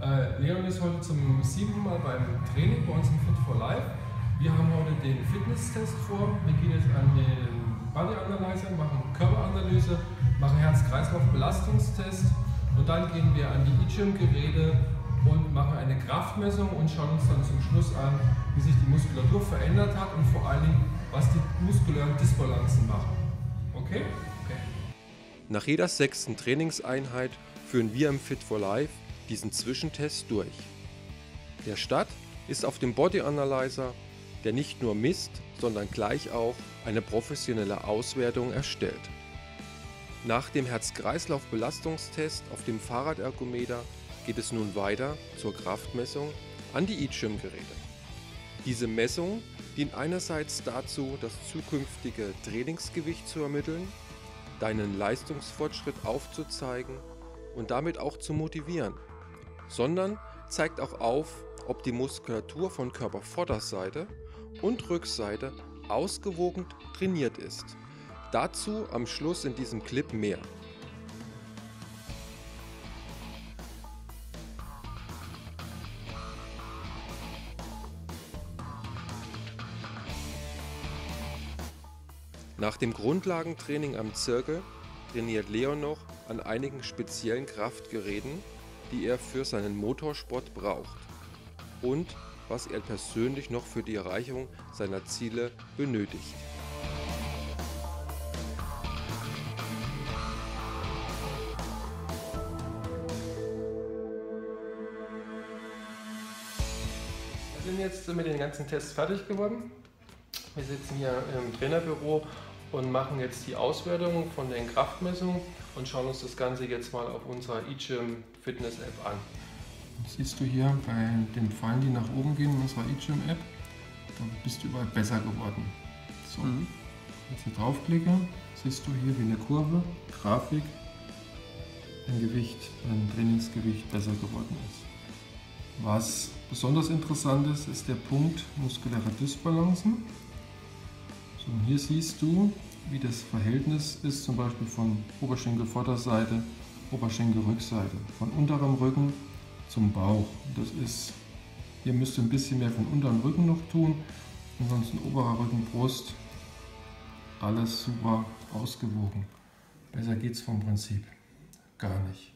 Äh, Leon ist heute zum siebten Mal beim Training bei uns im Fit for Life. Wir haben heute den Fitnesstest vor. Wir gehen jetzt an den Body Analyzer, machen Körperanalyse, machen Herz-Kreislauf-Belastungstest und dann gehen wir an die E-Gym-Geräte und machen eine Kraftmessung und schauen uns dann zum Schluss an, wie sich die Muskulatur verändert hat und vor allen Dingen, was die muskulären Disbalancen machen. Okay? Okay. Nach jeder sechsten Trainingseinheit führen wir im Fit for Life diesen Zwischentest durch. Der Start ist auf dem Body Analyzer, der nicht nur misst, sondern gleich auch eine professionelle Auswertung erstellt. Nach dem Herz-Kreislauf-Belastungstest auf dem Fahrradergometer geht es nun weiter zur Kraftmessung an die E-Gym-Geräte. Diese Messung dient einerseits dazu, das zukünftige Trainingsgewicht zu ermitteln, deinen Leistungsfortschritt aufzuzeigen und damit auch zu motivieren sondern zeigt auch auf, ob die Muskulatur von Körpervorderseite und Rückseite ausgewogen trainiert ist. Dazu am Schluss in diesem Clip mehr. Nach dem Grundlagentraining am Zirkel trainiert Leon noch an einigen speziellen Kraftgeräten die er für seinen Motorsport braucht und was er persönlich noch für die Erreichung seiner Ziele benötigt. Wir sind jetzt mit den ganzen Tests fertig geworden. Wir sitzen hier im Trainerbüro und machen jetzt die Auswertung von den Kraftmessungen und schauen uns das Ganze jetzt mal auf unserer eGym Fitness App an. Das siehst du hier bei den Pfeilen, die nach oben gehen in unserer eGym App, da bist du überall besser geworden. So, mhm. wenn ich hier draufklicke, siehst du hier wie eine Kurve, Grafik, ein Gewicht, ein Trainingsgewicht besser geworden ist. Was besonders interessant ist, ist der Punkt muskuläre Dysbalancen. Und hier siehst du, wie das Verhältnis ist, zum Beispiel von Oberschenkelvorderseite, Oberschenkelrückseite, von unterem Rücken zum Bauch. Das ist, hier müsst ein bisschen mehr von unteren Rücken noch tun, ansonsten oberer Rücken, Brust, alles super ausgewogen. Besser geht es vom Prinzip gar nicht.